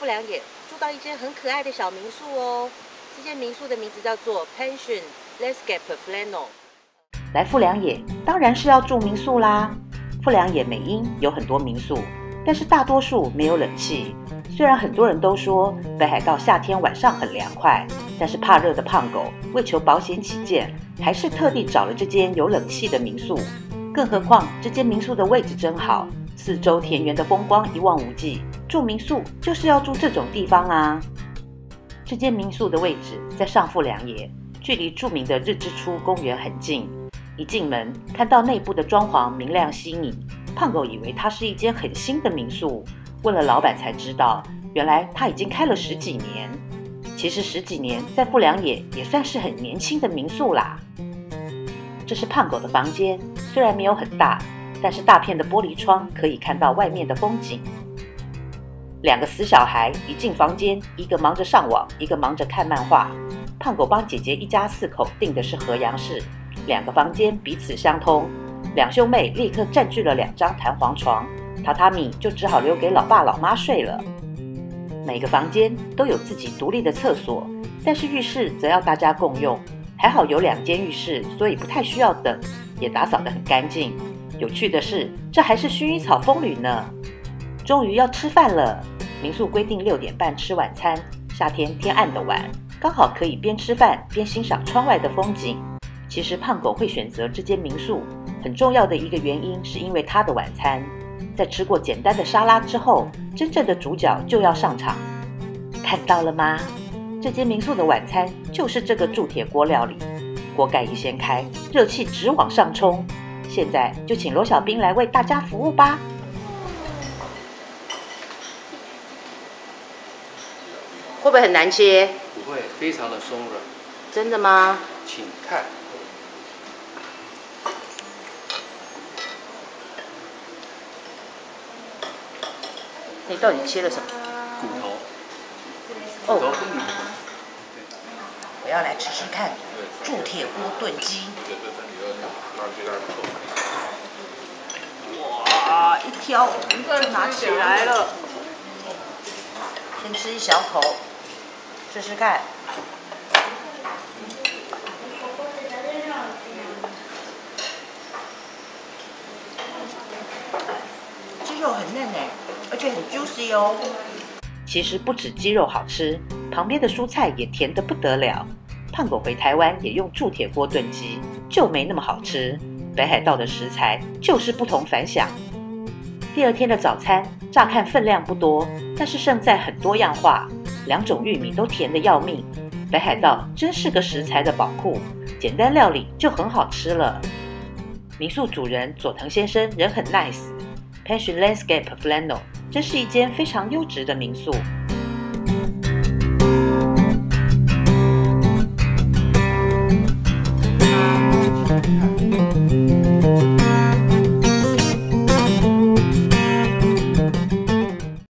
富良野住到一间很可爱的小民宿哦。这间民宿的名字叫做 Pension Landscape Flannel。来富良野当然是要住民宿啦。富良野美英有很多民宿，但是大多数没有冷气。虽然很多人都说北海道夏天晚上很凉快，但是怕热的胖狗为求保险起见，还是特地找了这间有冷气的民宿。更何况这间民宿的位置真好，四周田园的风光一望无际。住民宿就是要住这种地方啊！这间民宿的位置在上富良野，距离著名的日之出公园很近。一进门看到内部的装潢明亮新颖，胖狗以为它是一间很新的民宿。问了老板才知道，原来他已经开了十几年。其实十几年在富良野也算是很年轻的民宿啦。这是胖狗的房间，虽然没有很大，但是大片的玻璃窗可以看到外面的风景。两个死小孩一进房间，一个忙着上网，一个忙着看漫画。胖狗帮姐姐一家四口订的是和洋式，两个房间彼此相通，两兄妹立刻占据了两张弹簧床。榻榻米就只好留给老爸老妈睡了。每个房间都有自己独立的厕所，但是浴室则要大家共用。还好有两间浴室，所以不太需要等，也打扫得很干净。有趣的是，这还是薰衣草风旅呢。终于要吃饭了，民宿规定六点半吃晚餐。夏天天暗的晚，刚好可以边吃饭边欣赏窗外的风景。其实胖狗会选择这间民宿，很重要的一个原因是因为它的晚餐。在吃过简单的沙拉之后，真正的主角就要上场。看到了吗？这间民宿的晚餐就是这个铸铁锅料理。锅盖一掀开，热气直往上冲。现在就请罗小兵来为大家服务吧。会不会很难切？不会，非常的松软。真的吗？请看。你到底切了什么？骨头。哦。要来吃吃看铸铁锅炖鸡。哇，一挑就拿起来了。先吃一小口，试试看。鸡肉很嫩哎。而且很 juicy 哦。其实不止鸡肉好吃，旁边的蔬菜也甜得不得了。胖狗回台湾也用铸铁锅炖鸡，就没那么好吃。北海道的食材就是不同凡响。第二天的早餐，乍看分量不多，但是胜在很多样化。两种玉米都甜得要命。北海道真是个食材的宝库，简单料理就很好吃了。民宿主人佐藤先生人很 nice，Pension Landscape Flannel。真是一间非常优质的民宿。